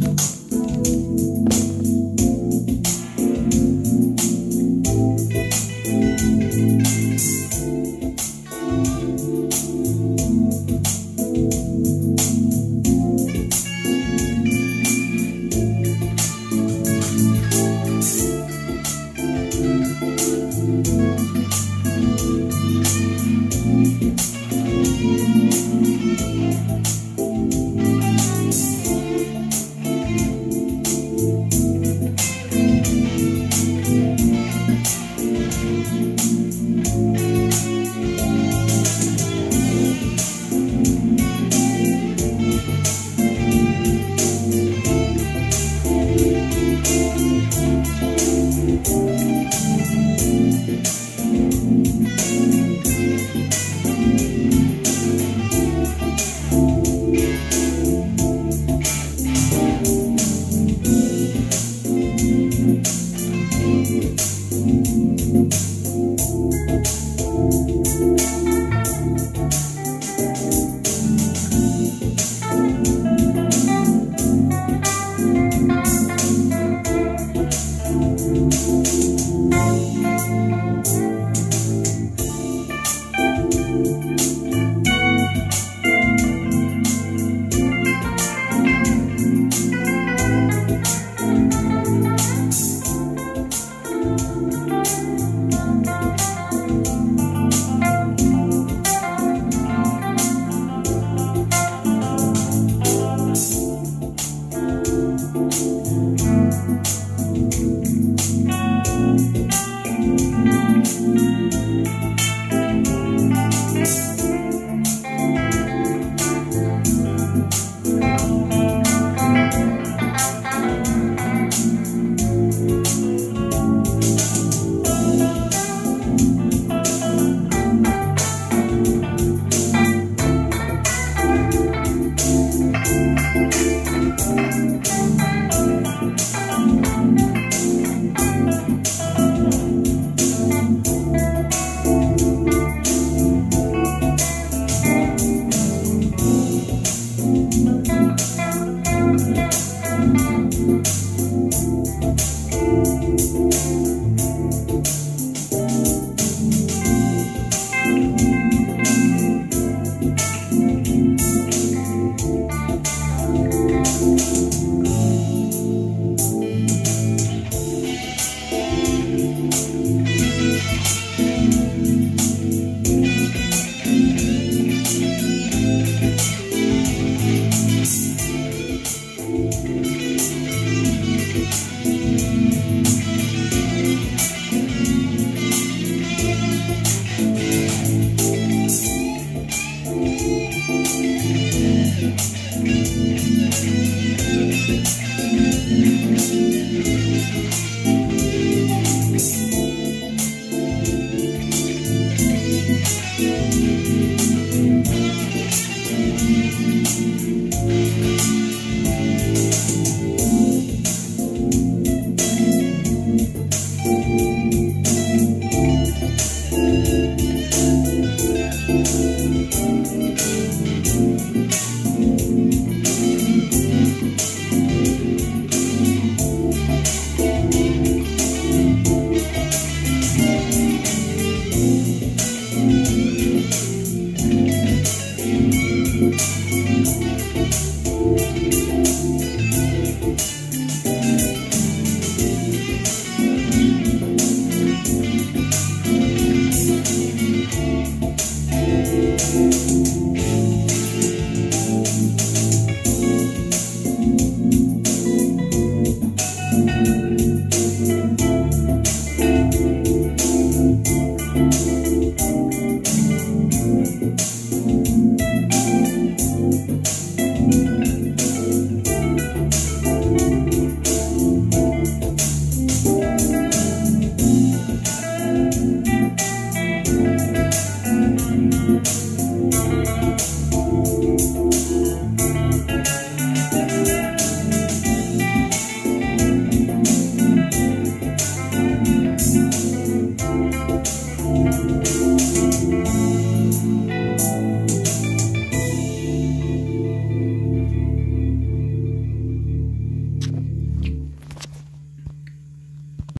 Thank Peace.